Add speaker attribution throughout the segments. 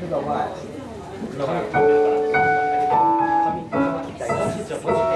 Speaker 1: 知道吗？知道吗？他们他们在一起，这么久。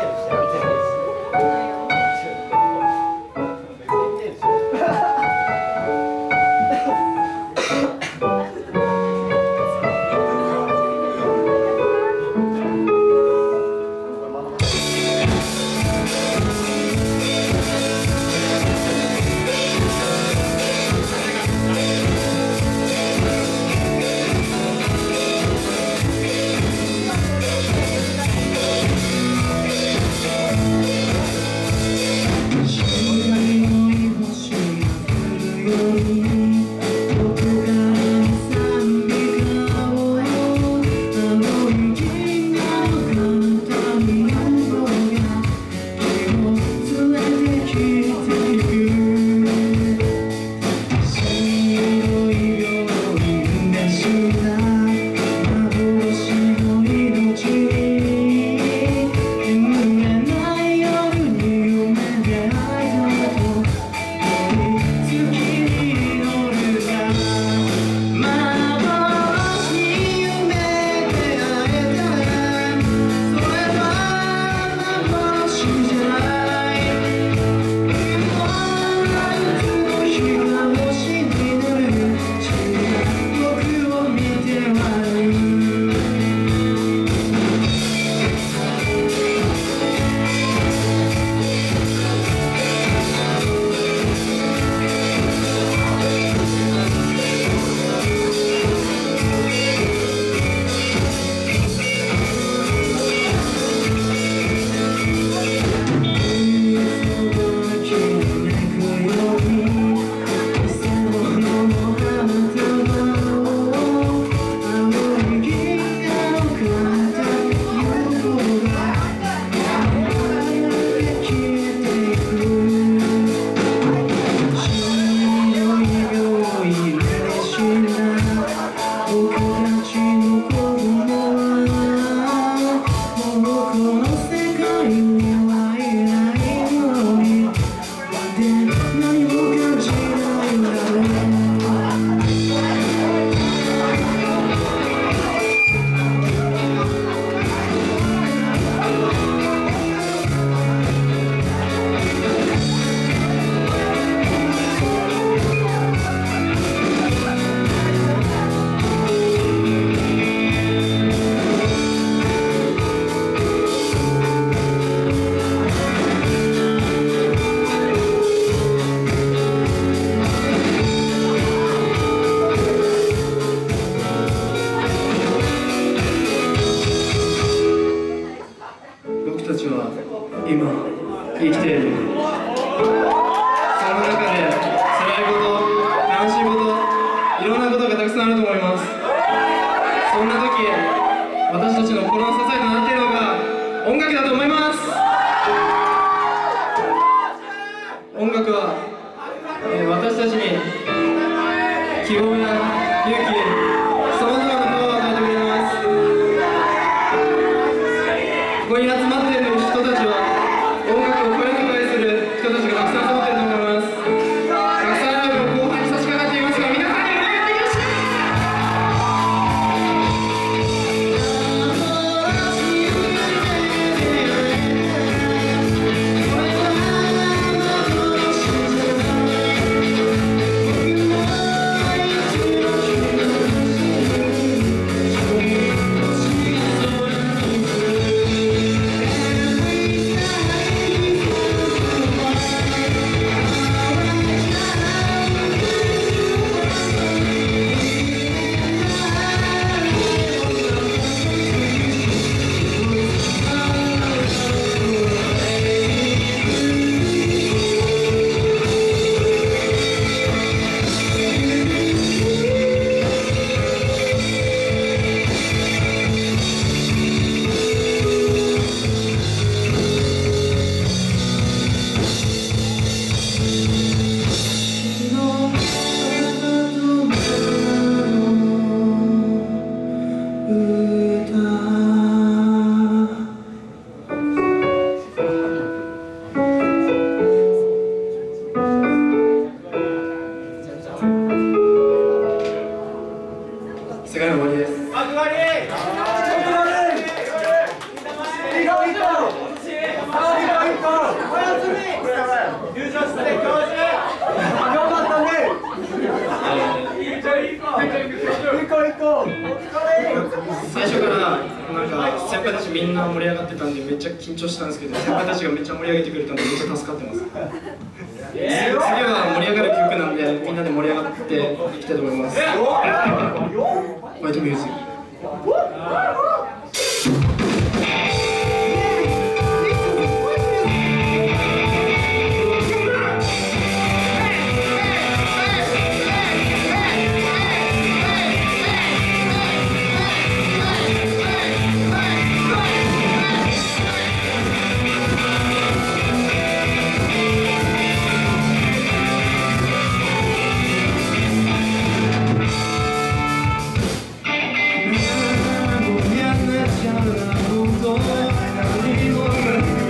Speaker 1: 今生きているその中で辛いこと悲しいこといろんなことがたくさんあると思います。そんな時私たちの心の支えとなっているのが音楽だと思います音楽は、えー私たちに希望や最初からなんか先輩たちみんな盛り上がってたんでめっちゃ緊張したんですけど先輩たちがめっちゃ盛り上げてくれたんでめっちゃ助かってます。次次は盛り上がる曲なんでみんなで盛り上がっていきたいと思います我，让你我们。